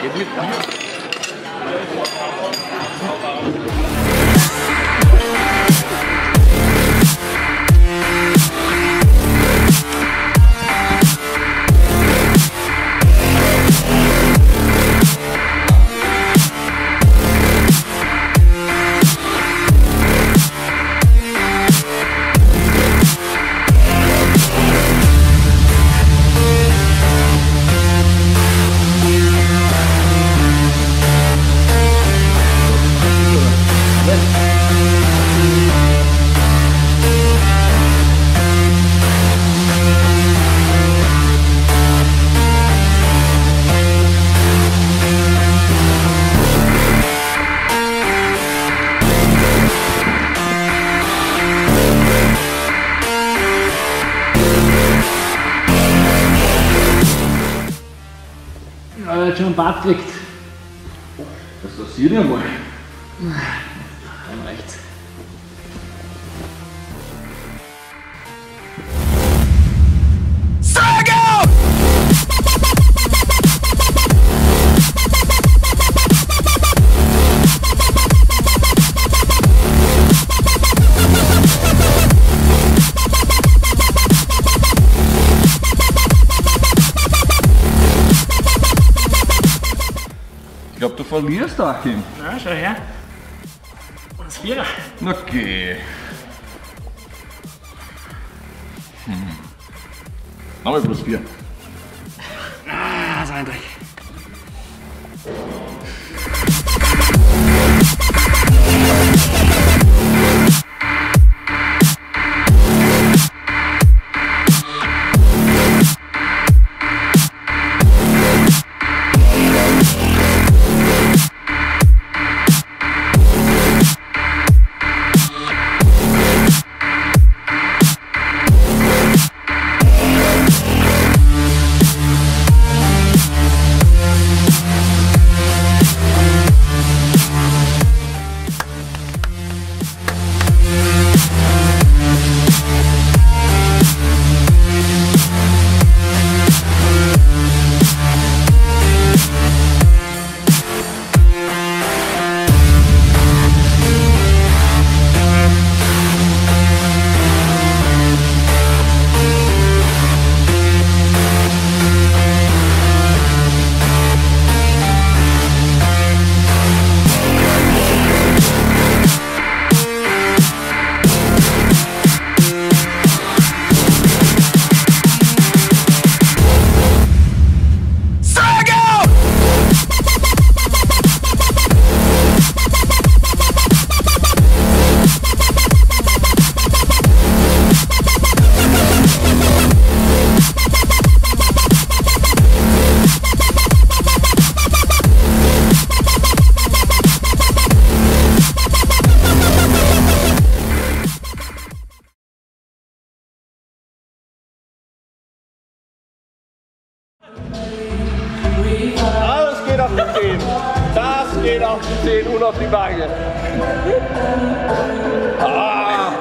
Give me äh, Bart kriegt. Das lass ich dir mal. Dann reicht's. Ich glaube, du verlierst, Achim. Na, schau her. Das Vierer. Na geh. Hm. Nochmal plus vier. Auf die 10. Das geht auf die 10 und auf die Beine. Ah.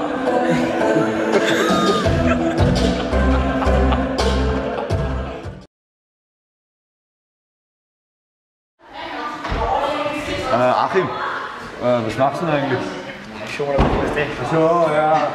Äh, Achim, äh, was machst du denn eigentlich? Schon mal, was ist So, ja.